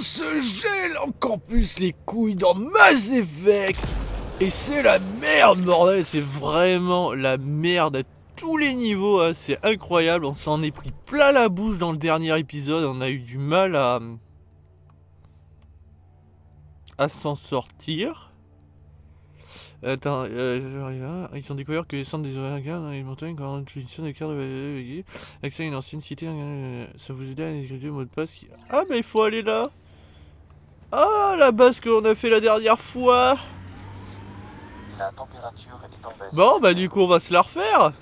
se gèle encore plus les couilles dans Mass Effect Et c'est la merde, bordel C'est vraiment la merde à tous les niveaux, hein. c'est incroyable, on s'en est pris plein la bouche dans le dernier épisode, on a eu du mal à... à s'en sortir. Attends, euh, ils ont découvert que les centres des ouragans dans les montagnes, quand l'utilisation des cartes de accès à une ancienne cité, euh, ça vous aide à inscrire le mot de passe. Qui... Ah, mais il faut aller là. Ah, la base qu'on a fait la dernière fois. La température est en baisse. Bon, bah du coup, on va se la refaire.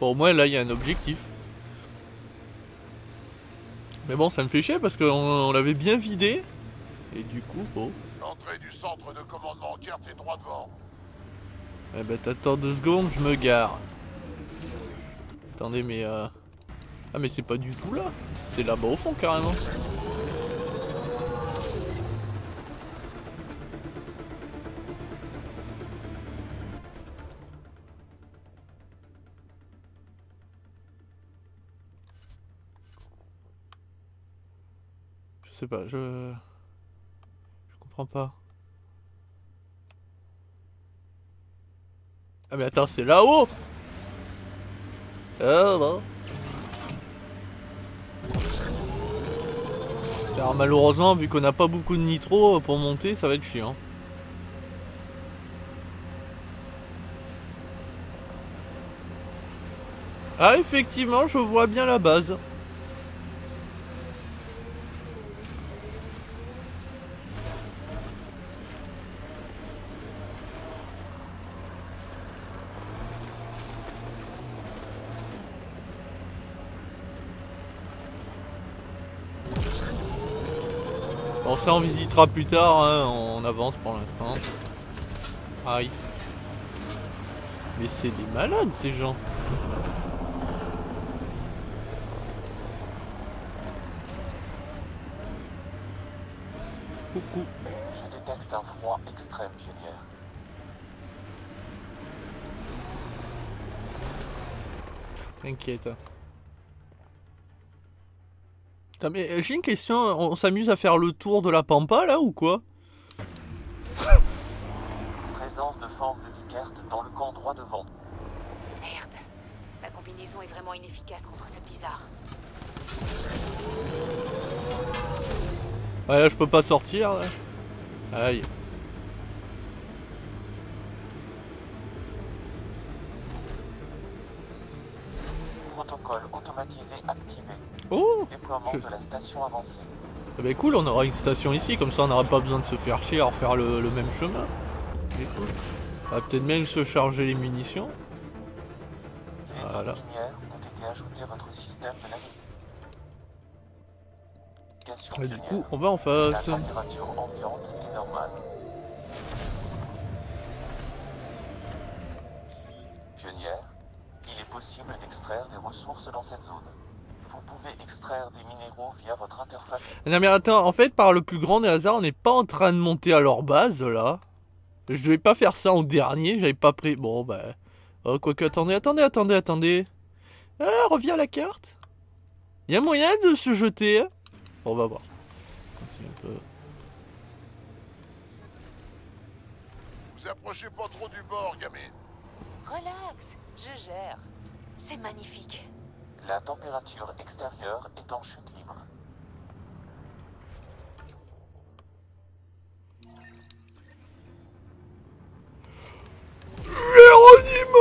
Bon, au moins, là, il y a un objectif. Mais bon, ça me fait chier parce qu'on on, l'avait bien vidé. Et du coup, bon. L'entrée du centre de commandement est droit devant. Eh ben t'attends deux secondes, je me gare. Attendez, mais euh... Ah mais c'est pas du tout là. C'est là-bas au fond carrément. Sais pas, je... Je comprends pas. Ah mais attends, c'est là-haut Ah là Alors malheureusement, vu qu'on n'a pas beaucoup de nitro pour monter, ça va être chiant. Ah effectivement, je vois bien la base. Ça on visitera plus tard, hein. on avance pour l'instant. Aïe. Mais c'est des malades ces gens. Coucou. Je détecte un froid extrême, pionnière. T'inquiète. Putain, mais euh, j'ai une question, on s'amuse à faire le tour de la pampa là ou quoi? Présence de forme de Vikert dans le camp droit devant. Merde. La combinaison est vraiment inefficace contre ce blizzard. Ouais là je peux pas sortir là. Aïe. Protocole automatisé activé. Oh Déploiement de la station avancée. Eh ben cool, on aura une station ici, comme ça on n'aura pas besoin de se faire chier à refaire le, le même chemin. Cool. On va peut-être même se charger les munitions. Les Voilà. zones minières ont été ajoutées à votre système de navigation. Et du coup, on va en La face. température ambiante est normale. Pionnière, il est possible d'extraire des ressources dans cette zone. Vous pouvez extraire des minéraux via votre interface. Non mais attends, en fait, par le plus grand des hasards, on n'est pas en train de monter à leur base, là. Je devais pas faire ça en dernier, j'avais pas pris... Bon, bah... Oh, quoique, attendez, attendez, attendez, attendez. Ah, reviens à la carte. Y a moyen de se jeter, hein Bon, on va voir. Continue un peu. Vous approchez pas trop du bord, gamine. Relax, je gère. C'est magnifique. La température extérieure est en chute libre. Géronimo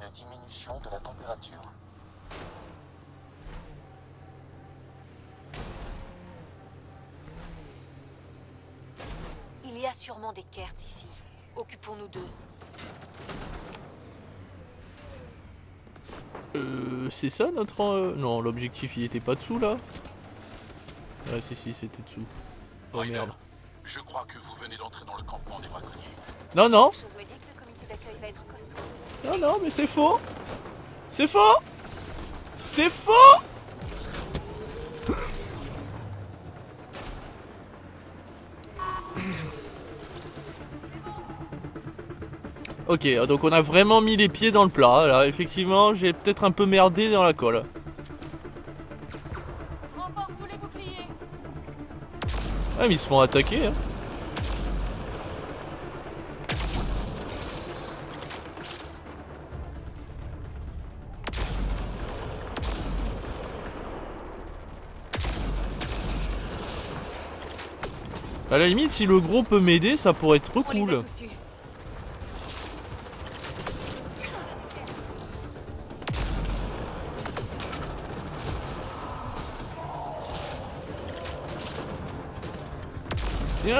Une diminution de la température. Il y a sûrement des Kert ici. Occupons-nous d'eux. Euh, c'est ça notre... euh, Non, l'objectif, il était pas dessous, là Ouais, si, si, c'était dessous. Oh, Ryder, merde. Je crois que vous venez d'entrer dans le campement des braconniers. Non, non Quelque chose me dit que le comité d'accueil va être costaud. Non, non, mais c'est faux C'est faux C'est faux Ok, donc on a vraiment mis les pieds dans le plat. Là, effectivement, j'ai peut-être un peu merdé dans la colle. Renforce tous les boucliers. Ah mais ils se font attaquer hein. À la limite, si le gros peut m'aider, ça pourrait être On a cool. Bon,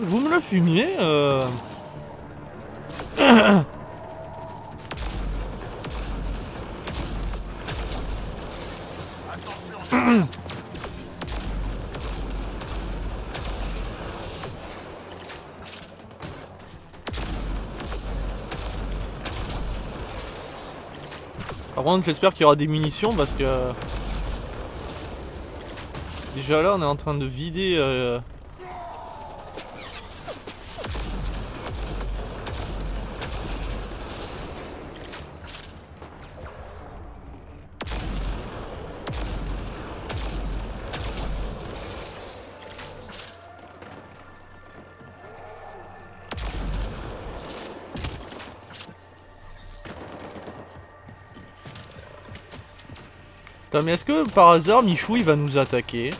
vous me le fumiez euh... j'espère qu'il y aura des munitions parce que. Déjà là, on est en train de vider. euh, Mais est-ce que par hasard Michou il va nous attaquer?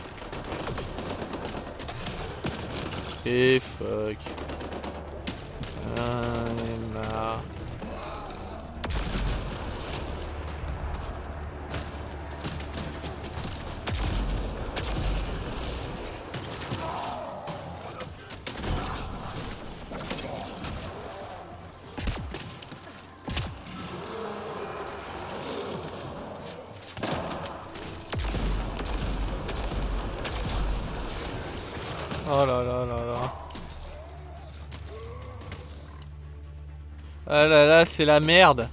Et fuck. C'est la merde.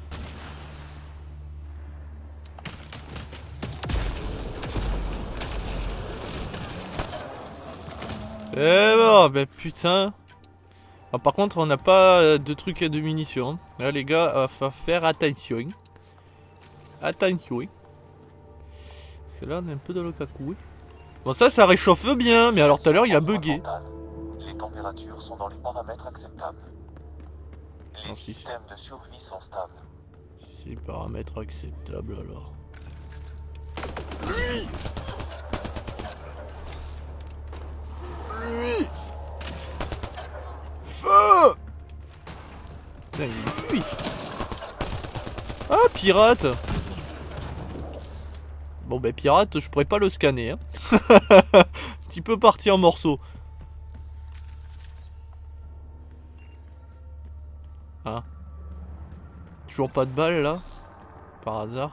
Eh bon, ben putain. Ah, par contre, on n'a pas euh, de trucs et de munitions. Là, les gars, euh, faut faire attention. Attention. Parce que là, on est un peu dans le cacou. Bon, ça, ça réchauffe bien, mais alors tout à l'heure, il a bugué. Les températures sont dans les paramètres acceptables. Les Ah, systèmes de survie sont stables. Si c'est paramètres acceptables alors. Lui Feu Putain, il fuit Ah, pirate Bon, ben, pirate, je pourrais pas le scanner. Hein. Petit peu parti en morceaux. Toujours pas de balle là Par hasard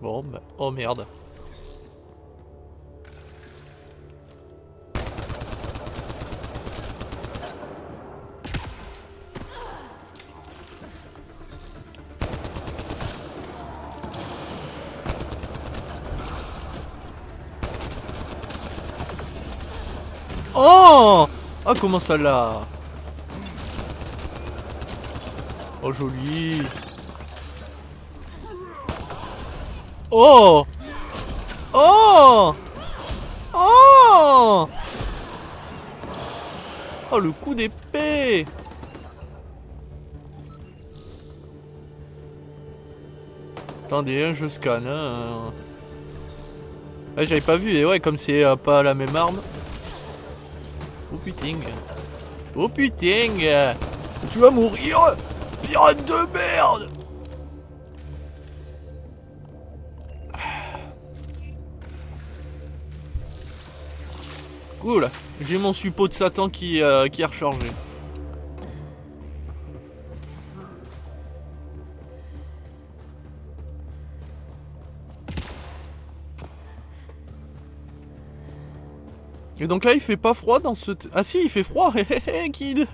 Bon, bah, oh merde. Ah comment ça là Oh joli Oh Oh Oh Oh le coup d'épée Attendez, hein, je scanne. Hein. J'avais pas vu, et ouais, comme c'est euh, pas la même arme. Oh putain. Tu vas mourir. Pirate de merde. Cool. J'ai mon suppôt de Satan qui, euh, qui a rechargé. Et donc là, il fait pas froid dans ce... Ah si, il fait froid kid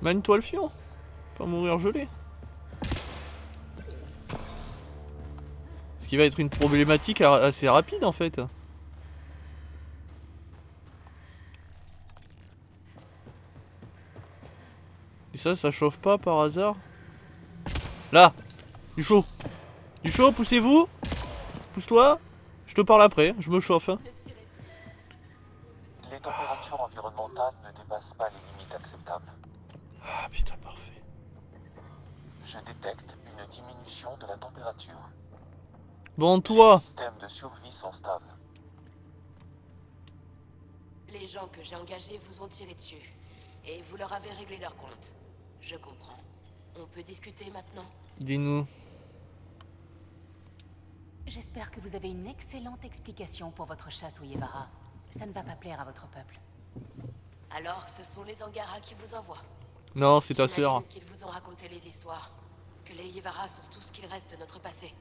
Mène-toi le fion Pas mourir gelé. Est-ce qui va être une problématique assez rapide en fait. Et ça, ça chauffe pas par hasard Là Du chaud Du chaud, poussez-vous Pousse-toi Je te parle après, je me chauffe. hein. Je détecte une diminution de la température. Bon, Les toi systèmes de survie sont stables. Les gens que j'ai engagés vous ont tiré dessus. Et vous leur avez réglé leur compte. Je comprends. On peut discuter maintenant Dis-nous. J'espère que vous avez une excellente explication pour votre chasse au Yevara. Ça ne va pas plaire à votre peuple. Alors, ce sont les Angara qui vous envoient. Non, c'est ta sœur. Qu'ils vous ont raconté les histoires. Que les Yevara sont tout ce qu'il reste de notre passé.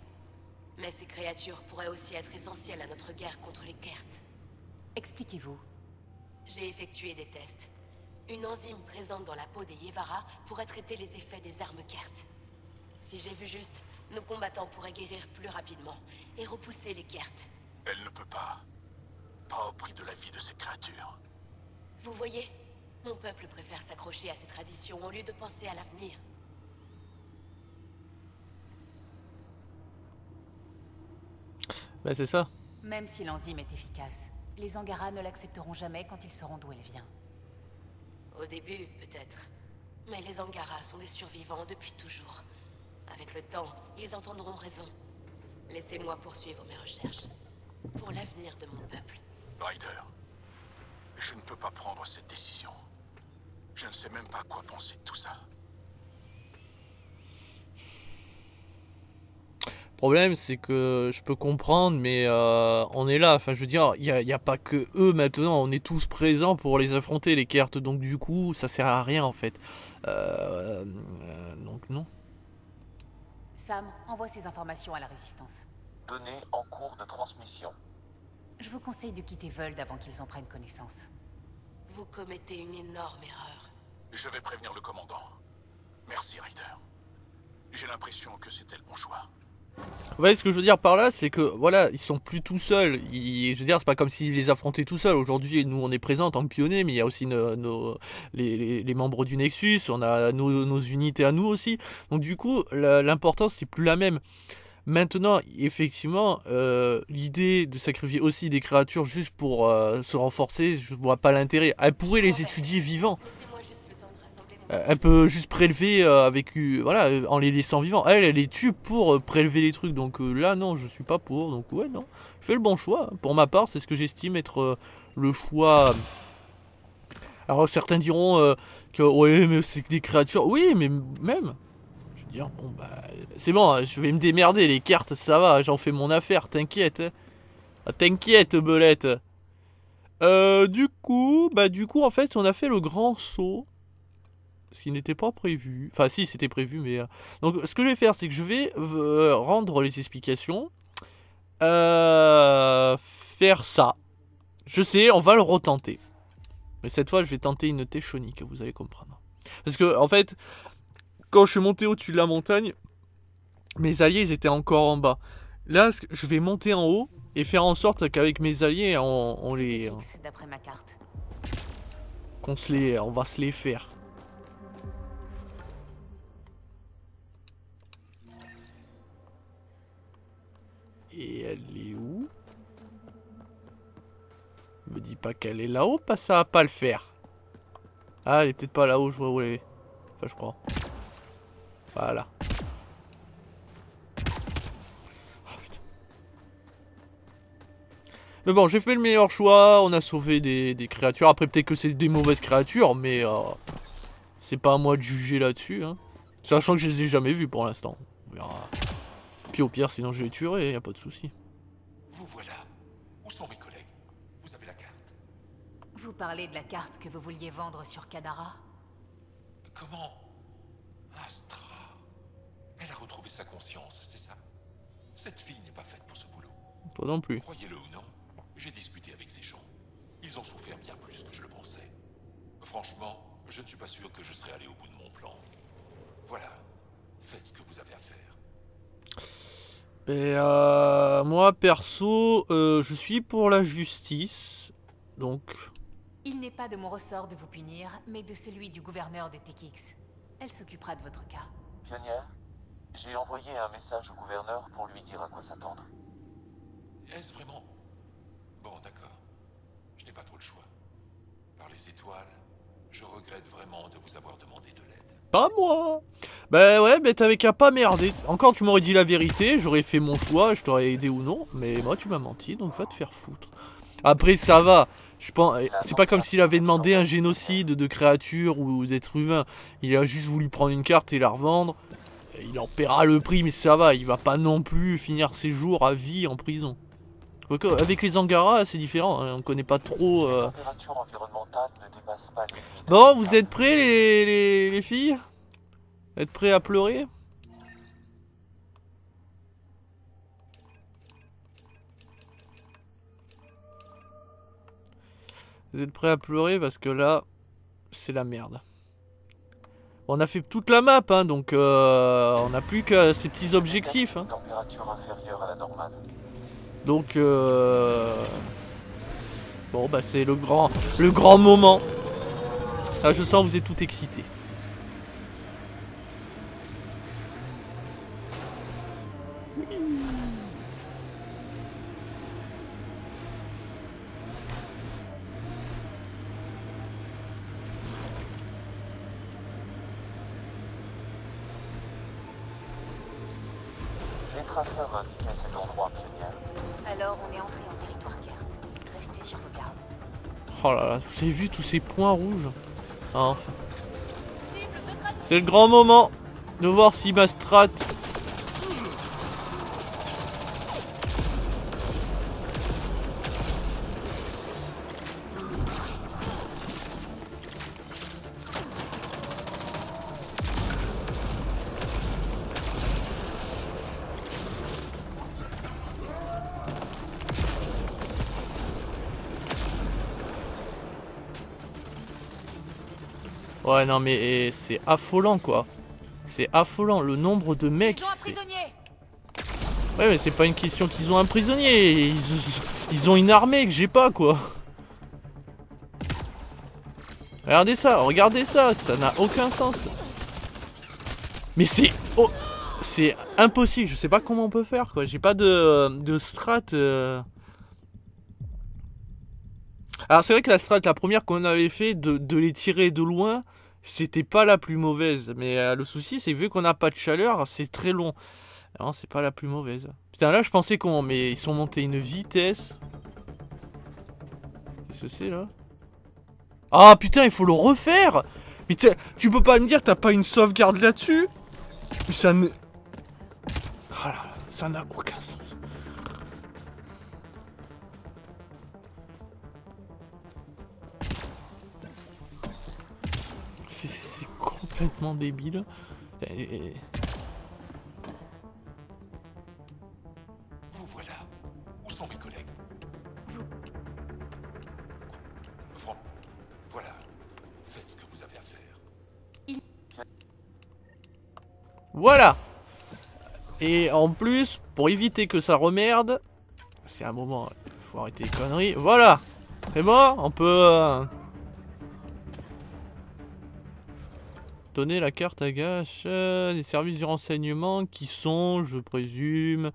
Mais ces créatures pourraient aussi être essentielles à notre guerre contre les Kert. Expliquez-vous. J'ai effectué des tests. Une enzyme présente dans la peau des Yevara pourrait traiter les effets des armes Kert. Si j'ai vu juste, nos combattants pourraient guérir plus rapidement et repousser les Kert. Elle ne peut pas. Pas au prix de la vie de ces créatures. Vous voyez Mon peuple préfère s'accrocher à ses traditions au lieu de penser à l'avenir. Bah c'est ça. Même si l'enzyme est efficace, les Angara ne l'accepteront jamais quand ils sauront d'où elle vient. Au début, peut-être. Mais les Angara sont des survivants depuis toujours. Avec le temps, ils entendront raison. Laissez-moi poursuivre mes recherches. Pour l'avenir de mon peuple. Ryder, je ne peux pas prendre cette décision. Je ne sais même pas quoi penser de tout ça. Le problème, c'est que je peux comprendre, mais euh, on est là. Enfin, je veux dire, il n'y a, pas que eux maintenant. On est tous présents pour les affronter, les cartes. Donc, du coup, ça sert à rien en fait. Euh, euh, donc, non. Sam, envoie ces informations à la Résistance. Données en cours de transmission. Je vous conseille de quitter Vold avant qu'ils en prennent connaissance. Vous commettez une énorme erreur. Je vais prévenir le commandant. Merci, Ryder. J'ai l'impression que c'était le bon choix. Vous voyez ce que je veux dire par là, c'est que voilà, ils sont plus tout seuls. Ils- je veux dire, c'est pas comme s'ils les affrontaient tout seuls. Aujourd'hui, nous, on est présents en tant que pionniers, mais il y a aussi nos, nos- les, les- les membres du Nexus, on a nos, nos unités à nous aussi. Donc du coup, l'importance c'est plus la même. Maintenant, effectivement, euh, l'idée de sacrifier aussi des créatures juste pour euh, se renforcer, je vois pas l'intérêt. Elle pourrait les étudier vivants. Euh, Elle peut juste prélever euh, avec euh, voilà en les laissant vivants. Elle, elle les tue pour prélever les trucs. Donc là, non, je suis pas pour. Donc ouais, non, je fais le bon choix. Pour ma part, c'est ce que j'estime être le choix. Alors certains diront que ouais, mais c'est que des créatures. Oui, mais même. Je veux dire, bon bah, c'est bon. hein, Je vais me démerder. Les cartes, ça va. J'en fais mon affaire. T'inquiète. hein. Ah, T'inquiète, belette. Du coup, bah du coup, en fait, on a fait le grand saut ce qui n'était pas prévu. Enfin, si, c'était prévu, mais... euh, Donc, ce que je vais faire, c'est que je vais euh, rendre les explications. Euh, faire ça. Je sais, on va le retenter. Mais cette fois, je vais tenter une téchonique, vous allez comprendre. Parce que, en fait, quand je suis monté au-dessus de la montagne, mes alliés, ils étaient encore en bas. Là, je vais monter en haut et faire en sorte qu'avec mes alliés, on, on les... Carte. qu'on se les... On va se les faire. Et elle est où? Me dis pas qu'elle est là-haut, pas ça va pas le faire. Ah, elle est peut-être pas là-haut, je vois où elle est. Enfin, je crois. Voilà. Ah. Mais bon, j'ai fait le meilleur choix, on a sauvé des, des créatures. Après, peut-être que c'est des mauvaises créatures, mais euh, c'est pas à moi de juger là-dessus. Hein. Sachant que je les ai jamais vues pour l'instant. On verra. Puis au pire, sinon je les tuerai, y a pas de souci. Vous voilà. Où sont mes collègues? Vous avez la carte Vous parlez de la carte que vous vouliez vendre sur Kadara? Comment? Astra. Elle a retrouvé sa conscience, c'est ça? Cette fille n'est pas faite pour ce boulot. Toi non plus. Croyez-le ou non, j'ai discuté avec ces gens. Ils ont souffert bien plus que je le pensais. Franchement, je ne suis pas sûr que je serais allé au bout de mon plan. Voilà. Faites ce que vous avez à faire. Et euh, moi, perso, euh, je suis pour la justice. Donc, Il n'est pas de mon ressort de vous punir, mais de celui du gouverneur de Tekix. Elle s'occupera de votre cas. Pionnière, j'ai envoyé un message au gouverneur pour lui dire à quoi s'attendre. Est-ce vraiment? Bon, d'accord. Je n'ai pas trop le choix. Par les étoiles, je regrette vraiment de vous avoir demandé de l'aide. Pas moi Bah ouais, mais t'avais qu'à pas merder. Encore, tu m'aurais dit la vérité, j'aurais fait mon choix, je t'aurais aidé ou non. Mais moi, tu m'as menti, donc va te faire foutre. Après, ça va. Je pense, c'est pas comme s'il avait demandé un génocide de créatures ou d'êtres humains. Il a juste voulu prendre une carte et la revendre. Il en paiera le prix, mais ça va. Il va pas non plus finir ses jours à vie en prison. Avec les Angara, c'est différent. hein, On connaît pas trop. Euh. ne. Bon, vous êtes prêts, les, les, les filles? Êtes prêts à pleurer? Vous êtes prêts à pleurer parce que là, c'est la merde. On a fait toute la map, hein, donc euh, on n'a plus que ces petits objectifs. hein. Température inférieure à la normale. Donc, euh... bon, bah c'est le grand, le grand moment. Ah, je sens que vous êtes tout excités. Les traceurs indiquaient cet endroit, pionnière. Alors, on est entré en territoire Kert. Restez sur vos gardes. Oh là là, vous avez vu tous ces points rouges enfin. C'est le grand moment de voir si ma strat... Ouais, non mais eh, c'est affolant quoi. C'est affolant le nombre de mecs. Ouais, mais c'est pas une question qu'ils ont un prisonnier. Ils, ils ont une armée que j'ai pas quoi. Regardez ça, regardez ça, ça n'a aucun sens. Mais c'est. oh, c'est impossible, je sais pas comment on peut faire quoi. J'ai pas de, de strat. euh. Alors c'est vrai que la strat, la première qu'on avait fait, de, de les tirer de loin, c'était pas la plus mauvaise. Mais euh, le souci, c'est vu qu'on n'a pas de chaleur, c'est très long. Non, c'est pas la plus mauvaise. Putain, là, je pensais qu'on... Mais ils sont montés une vitesse. Qu'est-ce que c'est, là? Ah, putain, il faut le refaire Mais tu peux pas me dire t'as pas une sauvegarde là-dessus? Mais Ça ne... Ah là là, ça n'a aucun sens. Complètement débile. Et- Vous voilà. Où sont mes collègues Fran- Voilà. Faites ce que vous avez à faire. Voilà Et en plus, pour éviter que ça remerde, c'est un moment, il faut arrêter les conneries. Voilà C'est bon On peut... Donner la carte à gâche euh, des services du renseignement qui sont, je présume,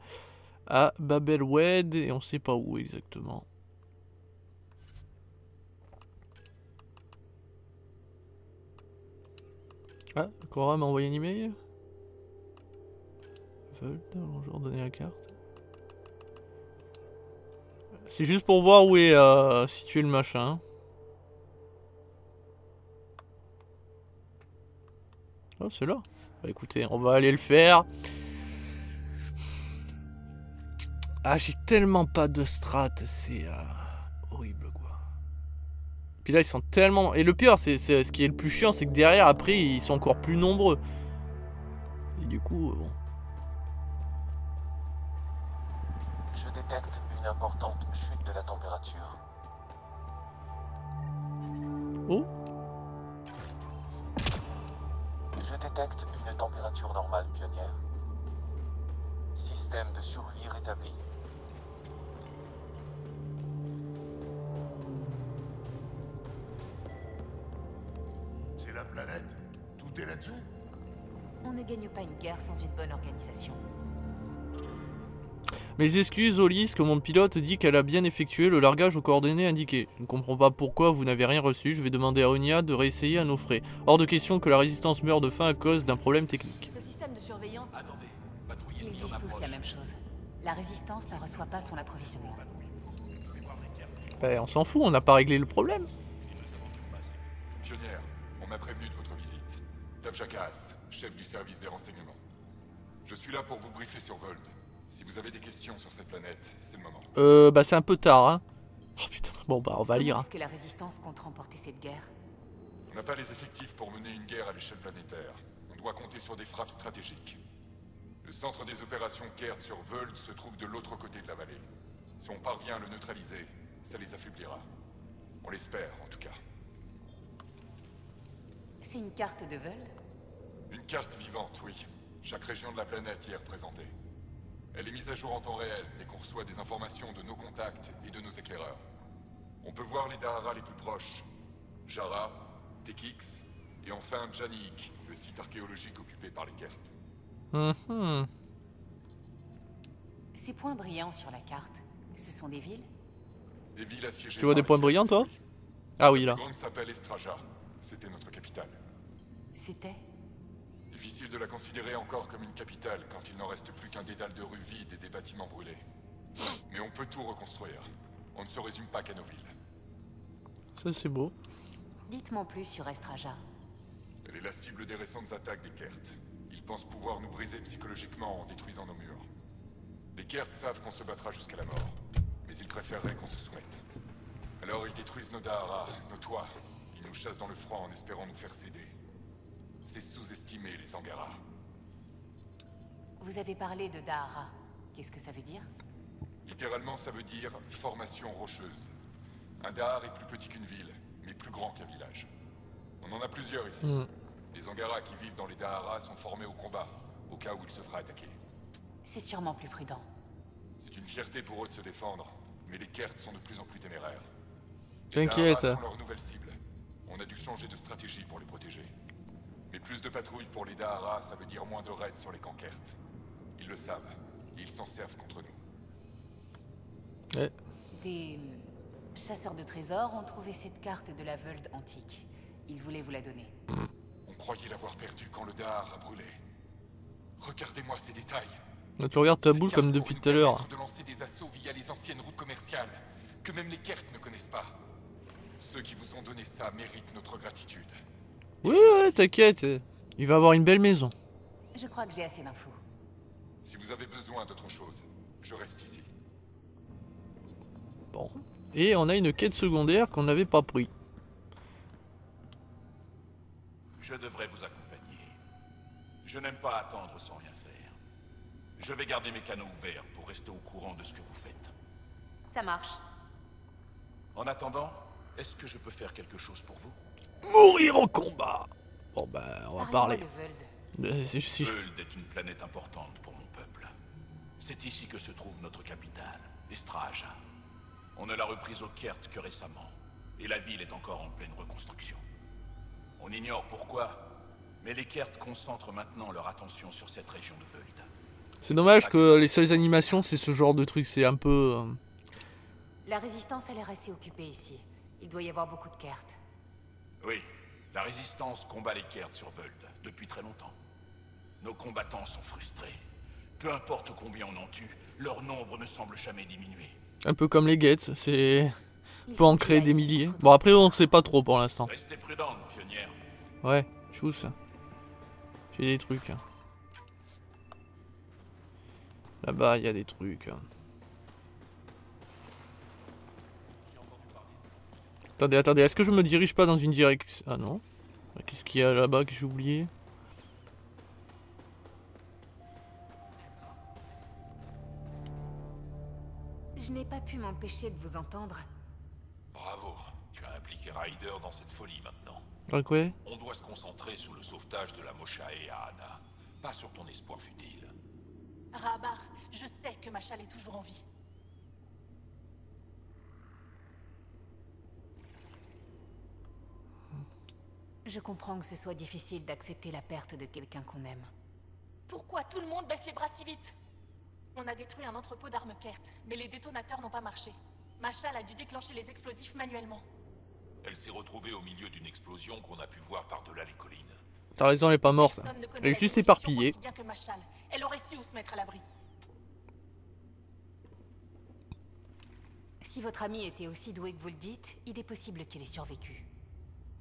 à Babelwed et on sait pas où exactement. Ah, Cora m'a envoyé un email Volt, bonjour, donner la carte. C'est juste pour voir où est euh, situé le machin. Oh, c'est là. Bah écoutez, on va aller le faire. Ah, j'ai tellement pas de strat, c'est euh, horrible quoi. Puis là, ils sont tellement. Et le pire, c'est c'est- ce qui est le plus chiant, c'est que derrière, après, ils sont encore plus nombreux. Et du coup, bon. Je détecte une importante chute de la température. Oh détecte une température normale, pionnière. Système système de survie rétabli. C'est la planète Tout est là-dessous On ne gagne pas une guerre sans une bonne organisation. Mes excuses, Olis, que mon pilote dit qu'elle a bien effectué le largage aux coordonnées indiquées. Je ne comprends pas pourquoi vous n'avez rien reçu. Je vais demander à Onia de réessayer à nos frais. Hors de question que la résistance meure de faim à cause d'un problème technique. Ce système de surveillance, Attendez, ils disent tous la même chose. La résistance ne reçoit pas son approvisionnement. Ben, on s'en fout, on n'a pas réglé le problème. Pionnière, on m'a prévenu de votre visite. Tavjakas, chef du service des renseignements. Je suis là pour vous briefer sur Vold. Si vous avez des questions sur cette planète, c'est le moment. Euh, bah c'est un peu tard, hein. Oh putain, bon bah on va lire. Comment hein. est-ce que la résistance compte remporter cette guerre On n'a pas les effectifs pour mener une guerre à l'échelle planétaire. On doit compter sur des frappes stratégiques. Le centre des opérations Kert sur Vold se trouve de l'autre côté de la vallée. Si on parvient à le neutraliser, ça les affaiblira. On l'espère, en tout cas. C'est une carte de Vold Une carte vivante, oui. Chaque région de la planète y est représentée. Elle est mise à jour en temps réel dès qu'on reçoit des informations de nos contacts et de nos éclaireurs. On peut voir les Dahara les plus proches. Jara, Tekix, et enfin Janik, le site archéologique occupé par les Kert. Mhm. Ces points brillants sur la carte, ce sont des villes? Des villes assiégées Tu vois des points brillants, toi? Ah oui, La là. plus grande s'appelle Estraja. C'était notre capitale. C'était Difficile de la considérer encore comme une capitale quand il n'en reste plus qu'un dédale de rues vides et des bâtiments brûlés. Mais on peut tout reconstruire. On ne se résume pas qu'à nos villes. Ça c'est beau. Dites-moi plus sur Estraja. Elle est la cible des récentes attaques des Kert. Ils pensent pouvoir nous briser psychologiquement en détruisant nos murs. Les Kert savent qu'on se battra jusqu'à la mort, mais ils préféreraient qu'on se soumette. Alors ils détruisent nos Dahara, nos toits. Ils nous chassent dans le froid en espérant nous faire céder. C'est sous-estimer les Angara. Vous avez parlé de Dahara. Qu'est-ce que ça veut dire? Littéralement, ça veut dire formation rocheuse. Un Dahar est plus petit qu'une ville, mais plus grand qu'un village. On en a plusieurs ici. Mm. Les Angara qui vivent dans les Daharas sont formés au combat, au cas où il se fera attaquer. C'est sûrement plus prudent. C'est une fierté pour eux de se défendre, mais les Kert sont de plus en plus téméraires. T'inquiète. Daharas sont leur nouvelle cible. On a dû changer de stratégie pour les protéger. Mais plus de patrouilles pour les Daharas, ça veut dire moins de raids sur les Kert. Ils le savent, et ils s'en servent contre nous. Ouais. Des chasseurs de trésors ont trouvé cette carte de la Vold antique. Ils voulaient vous la donner. On croyait l'avoir perdue quand le Dahar a brûlé. Regardez-moi ces détails. Là, tu regardes ta boule comme depuis tout à l'heure. de lancer des assauts via les anciennes routes commerciales, que même les Kert ne connaissent pas. Ceux qui vous ont donné ça méritent notre gratitude. Oui, ouais, t'inquiète. Il va avoir une belle maison. Je crois que j'ai assez d'infos. Si vous avez besoin d'autre chose, je reste ici. Bon. Et on a une quête secondaire qu'on n'avait pas pris. Je devrais vous accompagner. Je n'aime pas attendre sans rien faire. Je vais garder mes canaux ouverts pour rester au courant de ce que vous faites. Ça marche. En attendant, est-ce que je peux faire quelque chose pour vous? Mourir au combat Bon bah, on va parler. Euh, c'est- si- Veuld est une planète importante pour mon peuple. C'est ici que se trouve notre capitale, Estraja. On ne l'a reprise au Kert que récemment, et la ville est encore en pleine reconstruction. On ignore pourquoi, mais les Kert concentrent maintenant leur attention sur cette région de Veuld. C'est dommage que les seules animations, c'est ce genre de truc. C'est un peu... euh, La résistance a l'air assez occupée ici. Il doit y avoir beaucoup de cartes. Oui, la résistance combat les Kert sur Vold depuis très longtemps. Nos combattants sont frustrés. Peu importe combien on en tue, leur nombre ne semble jamais diminuer. Un peu comme les Gates, c'est... Peut en créer des milliers. Bon après on sait pas trop pour l'instant. Restez prudente, pionnière. Ouais, chousse. J'ai des trucs. Là-bas, il y a des trucs. Attendez, attendez, est-ce que je me dirige pas dans une direction? Ah non. Qu'est-ce qu'il y a là-bas que j'ai oublié? Je n'ai pas pu m'empêcher de vous entendre. Bravo, tu as impliqué Ryder dans cette folie maintenant. Ah quoi? On doit se concentrer sur le sauvetage de la Moshae à Anna, pas sur ton espoir futile. Rabar, je sais que Machal est toujours en vie. Je comprends que ce soit difficile d'accepter la perte de quelqu'un qu'on aime. Pourquoi tout le monde baisse les bras si vite? On a détruit un entrepôt d'armes Kert, mais les détonateurs n'ont pas marché. Machal a dû déclencher les explosifs manuellement. Elle s'est retrouvée au milieu d'une explosion qu'on a pu voir par-delà les collines. T'as raison, elle est pas morte. Elle est juste éparpillée. aussi bien que Machal. Elle aurait su où se mettre à l'abri. Si votre ami était aussi doué que vous le dites, il est possible qu'il ait survécu.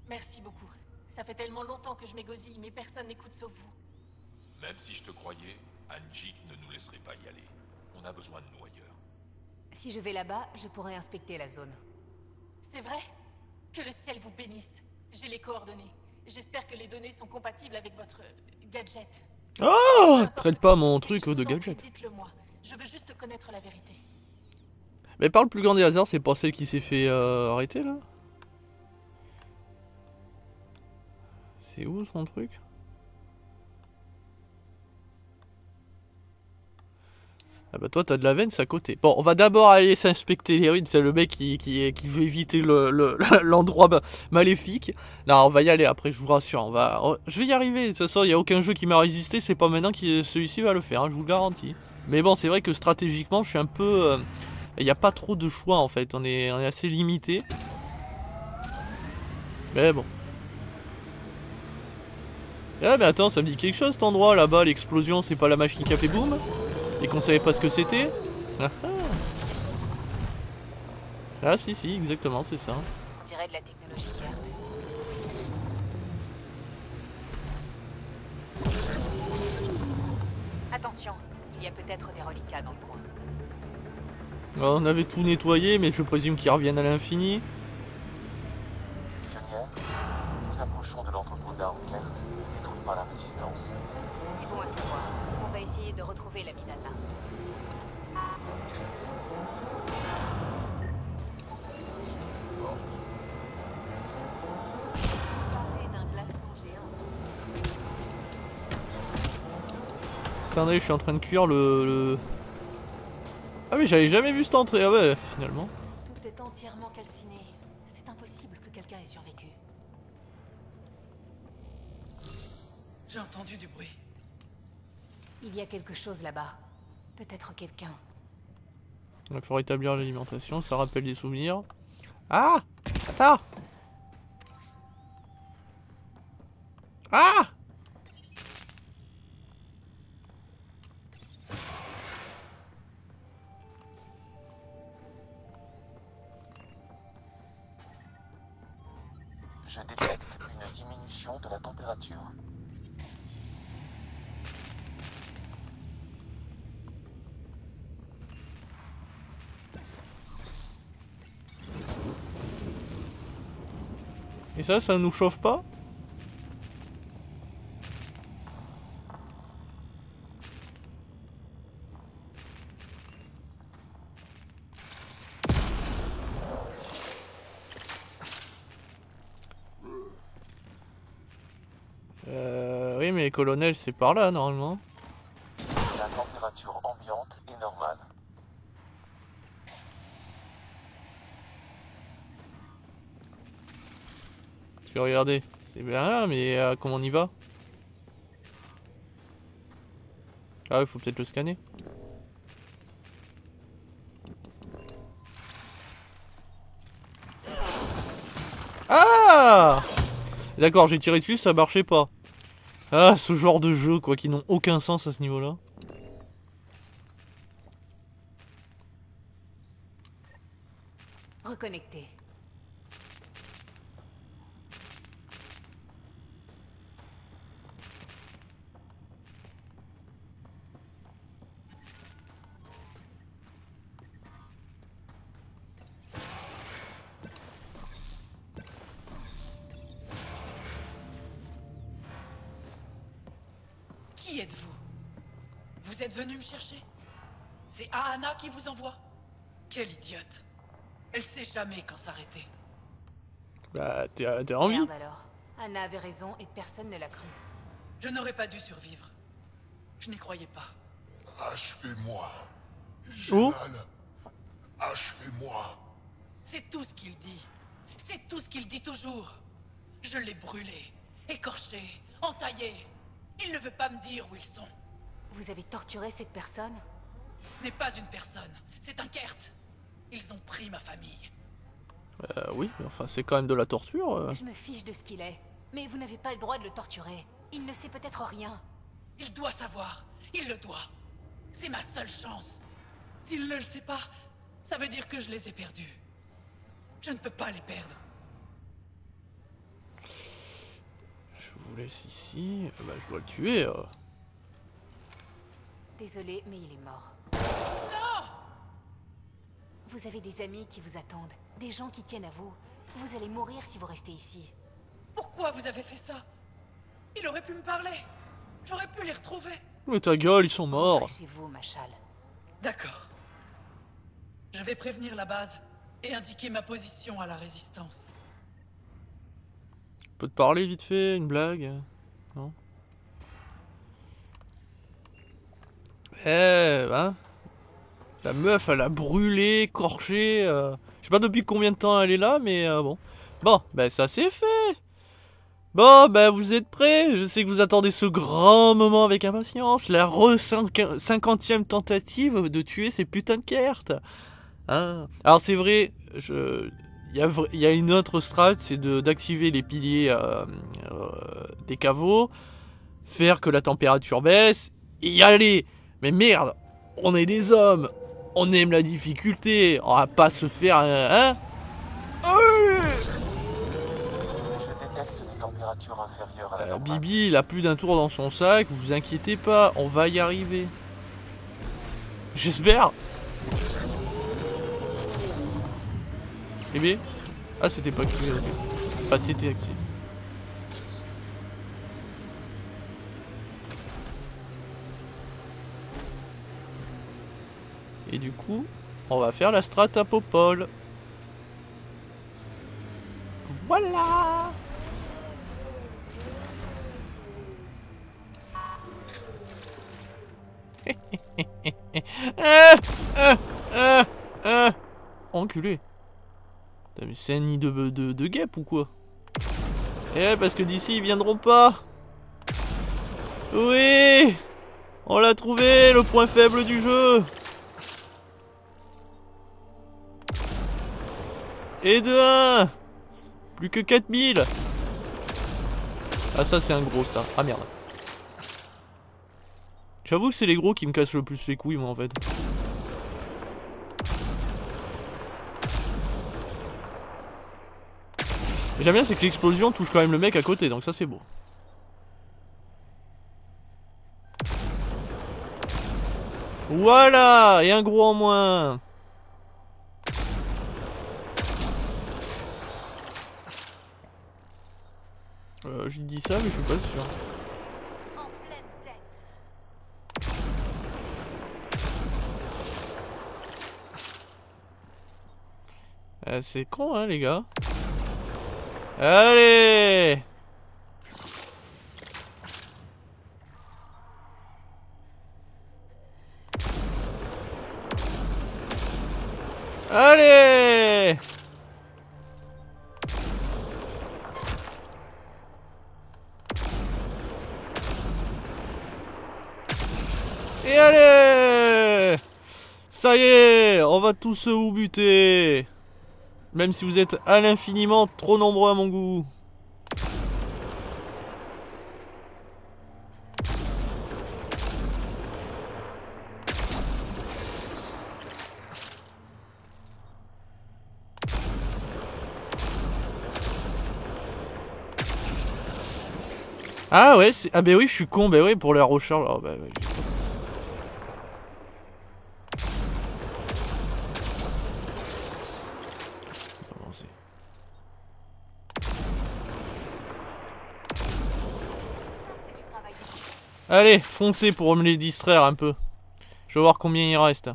Merci beaucoup. Ça fait tellement longtemps que je m'égosille, mais personne n'écoute sauf vous. Même si je te croyais, Anjik ne nous laisserait pas y aller. On a besoin de nous ailleurs. Si je vais là-bas, je pourrai inspecter la zone. C'est vrai? Que le ciel vous bénisse. J'ai les coordonnées. J'espère que les données sont compatibles avec votre gadget. Oh Traite pas mon truc de gadget. Dites-le moi. Je veux juste connaître la vérité. Mais par le plus grand des hasards, c'est pas celle qui s'est fait euh, arrêter là? C'est où son truc Ah bah toi t'as de la veine, c'est à côté. Bon, on va d'abord aller s'inspecter les ruines, c'est le mec qui, qui, veut éviter le- le- l'endroit ma- maléfique. Non, on va y aller après, je vous rassure. On va, je vais y arriver, de toute façon il n'y a aucun jeu qui m'a résisté, c'est pas maintenant que celui-ci va le faire, hein, je vous le garantis. Mais bon, c'est vrai que stratégiquement, je suis un peu... euh, il n'y a pas trop de choix en fait, on est assez limité. Mais bon. Ah mais attends, ça me dit quelque chose cet endroit là-bas, l'explosion, c'est pas la machine qui a fait boum Et qu'on savait pas ce que c'était ah, ah. ah si si, exactement, c'est ça. On dirait de la technologie. Attention, il y a peut-être des reliquats dans le coin. Alors, on avait tout nettoyé, mais je présume qu'ils reviennent à l'infini. Attendez, je suis en train de cuire le... le- Ah mais j'avais jamais vu cette entrée, ah ouais, finalement. Tout est entièrement calciné. C'est impossible que quelqu'un ait survécu. J'ai entendu du bruit. Il y a quelque chose là-bas. Peut-être quelqu'un. Il faut rétablir l'alimentation, ça rappelle des souvenirs. Ah Attends Ah Je détecte une diminution de la température. Et ça, ça nous chauffe pas Euh, oui, mais colonel, c'est par là normalement. La température ambiante est normale. C'est bien là, mais euh, comment on y va? Ah, il faut peut-être le scanner. Ah D'accord, j'ai tiré dessus, ça marchait pas. Ah, ce genre de jeu, quoi, qui n'ont aucun sens à ce niveau-là. Reconnecté. Chercher C'est Ahana qui vous envoie Quelle idiote Elle sait jamais quand s'arrêter. Bah, t'es en vie Merde alors. Anna avait raison et personne ne l'a cru. Je n'aurais pas dû survivre. Je n'y croyais pas. Achevez-moi. Oh. Achevez-moi. C'est tout ce qu'il dit. C'est tout ce qu'il dit toujours. Je l'ai brûlé, écorché, entaillé. Il ne veut pas me dire où ils sont. Vous avez torturé cette personne Ce n'est pas une personne, c'est un Kert. Ils ont pris ma famille. Euh, oui, mais enfin, c'est quand même de la torture. euh. Je me fiche de ce qu'il est. Mais vous n'avez pas le droit de le torturer. Il ne sait peut-être rien. Il doit savoir. Il le doit. C'est ma seule chance. S'il ne le sait pas, ça veut dire que je les ai perdus. Je ne peux pas les perdre. Je vous laisse ici. Euh, Bah, je dois le tuer. euh. Désolé, mais il est mort. Vous avez des amis qui vous attendent. Des gens qui tiennent à vous. Vous allez mourir si vous restez ici. Pourquoi vous avez fait ça? Il aurait pu me parler. J'aurais pu les retrouver. Mais ta gueule, ils sont morts. Chez vous, Machal. D'accord. Je vais prévenir la base et indiquer ma position à la résistance. Je peux te parler vite fait, une blague Non? Eh, hein La meuf, elle a brûlé, écorché. euh, Je sais pas depuis combien de temps elle est là, mais euh, bon. Bon, ben ça c'est fait. Bon, ben vous êtes prêts? Je sais que vous attendez ce grand moment avec impatience. La 50e tentative de tuer ces putains de cartes. Hein Alors c'est vrai, je... Il y, a, une autre strat, c'est d'activer les piliers euh, des caveaux, faire que la température baisse, et y aller. Mais merde, on est des hommes, on aime la difficulté, on va pas se faire un... Hein Euh. Bibi, il a plus d'un tour dans son sac, vous inquiétez pas, on va y arriver. J'espère. Eh bien Ah, c'était pas activé. ok. Enfin, c'était activé. Et du coup, on va faire la strat à Popol. Voilà Enculé. C'est un nid de, de, de guêpes ou quoi? Eh, parce que d'ici, ils viendront pas. Oui On l'a trouvé, le point faible du jeu Et de 1 Plus que 4000 Ah ça c'est un gros ça. Ah merde. J'avoue que c'est les gros qui me cassent le plus les couilles moi en fait. J'aime bien c'est que l'explosion touche quand même le mec à côté donc ça c'est beau. Voilà Et un gros en moins Euh, j'ai dit ça mais je suis pas sûr. Euh, c'est con, hein, les gars. Allez Allez Ça y est, on va tous se buter même si vous êtes à l'infiniment trop nombreux à mon goût. Ah ouais, ah bah oui, je suis con, bah oui, pour la recharge. Oh, bah, ouais, j'ai pas pensé. J'ai pas pensé. C'est du travail d'équipe. Allez, foncez pour me les distraire un peu. Je vais voir combien il reste.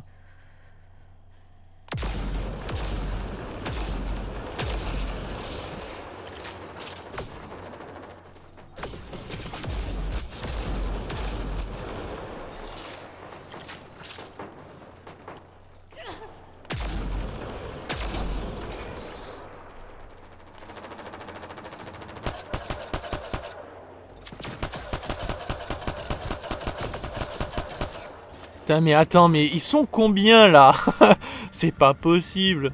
Putain, mais attends, mais ils sont combien là C'est pas possible.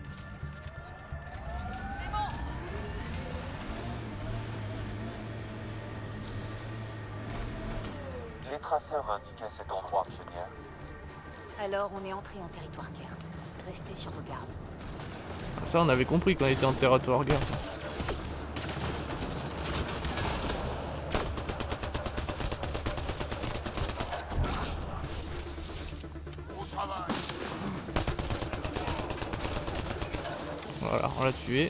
Les traceurs indiquaient cet endroit, pionnière. Alors on est entré en territoire Kert. Restez sur vos gardes. Ça, on avait compris qu'on était en territoire guerre. Tiens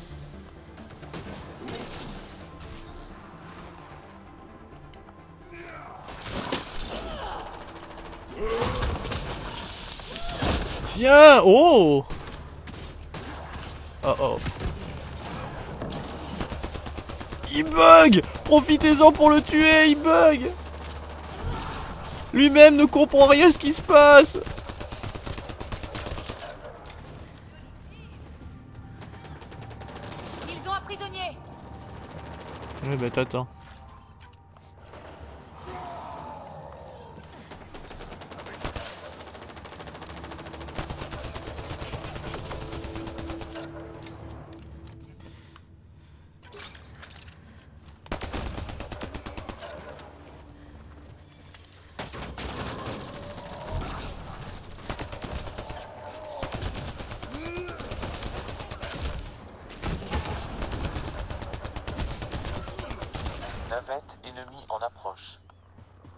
Oh. Oh oh. Il bug. Profitez-en pour le tuer, il bug. Lui-même ne comprend rien ce qui se passe Ouais bah t'attends.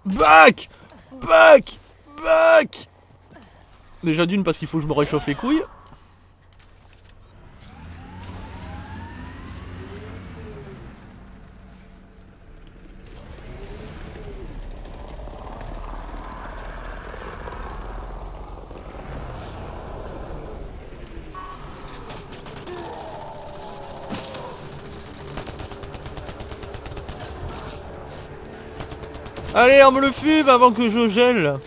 Back Back Back Déjà d'une parce qu'il faut que je me réchauffe les couilles. Allez, on me le fume avant que je gèle.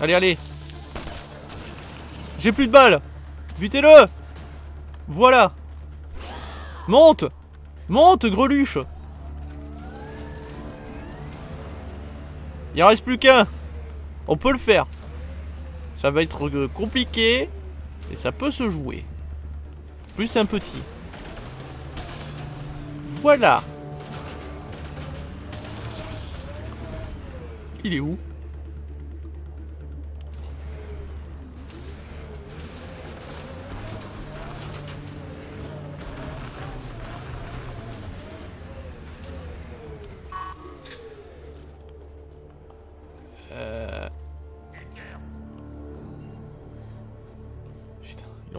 Allez, allez. J'ai plus de balles. Butez-le. Voilà. Monte. Monte, greluche. Il en reste plus qu'un. On peut le faire. Ça va être euh, compliqué. Et ça peut se jouer. Plus un petit. Voilà. Il est où?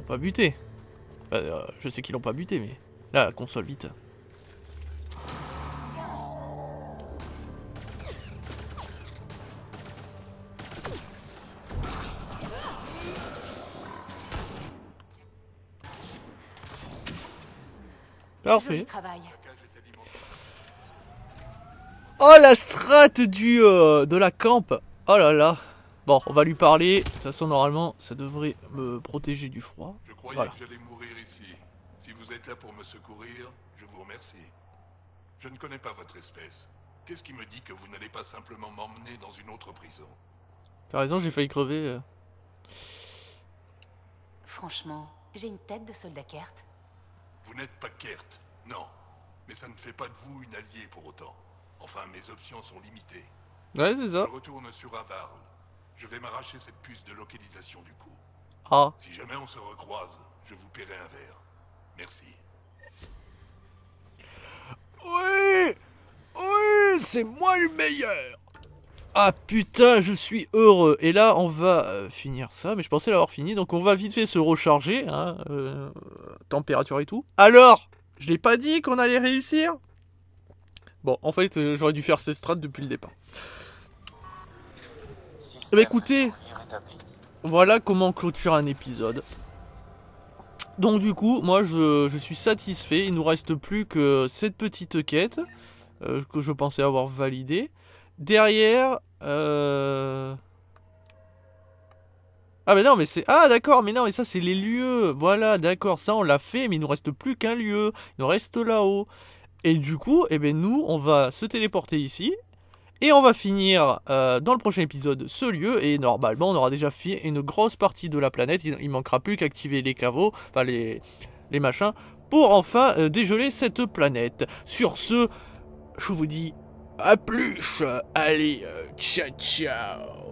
Pas buté. Bah, euh, je sais qu'ils l'ont pas buté, mais... Là, la console, vite. Parfait. Oh la strat du euh, de la camp. Oh là là. Bon, on va lui parler. De toute façon, normalement, ça devrait me protéger du froid. Je croyais Voilà. que j'allais mourir ici. Si vous êtes là pour me secourir, je vous remercie. Je ne connais pas votre espèce. Qu'est-ce qui me dit que vous n'allez pas simplement m'emmener dans une autre prison? T'as raison, j'ai failli crever. euh. Franchement, j'ai une tête de soldat Kert. Vous n'êtes pas Kert, non. Mais ça ne fait pas de vous une alliée pour autant. Enfin, mes options sont limitées. Ouais, c'est ça. Je retourne sur Avarl. Je vais m'arracher cette puce de localisation du coup. Ah. Si jamais on se recroise, je vous paierai un verre. Merci. Oui Oui, c'est moi le meilleur Ah putain, je suis heureux. Et là, on va euh, finir ça, mais je pensais l'avoir fini, donc on va vite fait se recharger, hein, euh, température et tout. Alors, je l'ai pas dit qu'on allait réussir? Bon, en fait, euh, j'aurais dû faire ces strats depuis le départ. Ben, écoutez. Voilà comment clôture un épisode. Donc du coup, moi je, je suis satisfait. Il nous reste plus que cette petite quête euh, que je pensais avoir validée. Derrière, euh... Ah mais non mais c'est ah d'accord mais non mais ça c'est les lieux voilà d'accord ça on l'a fait mais il nous reste plus qu'un lieu il nous reste là-haut et du coup eh ben nous on va se téléporter ici et on va finir euh, dans le prochain épisode ce lieu. Et normalement on aura déjà fait une grosse partie de la planète. Il, il manquera plus qu'activer les caveaux enfin les les machins pour enfin euh, dégeler cette planète. Sur ce je vous dis à plus. Allez euh, ciao ciao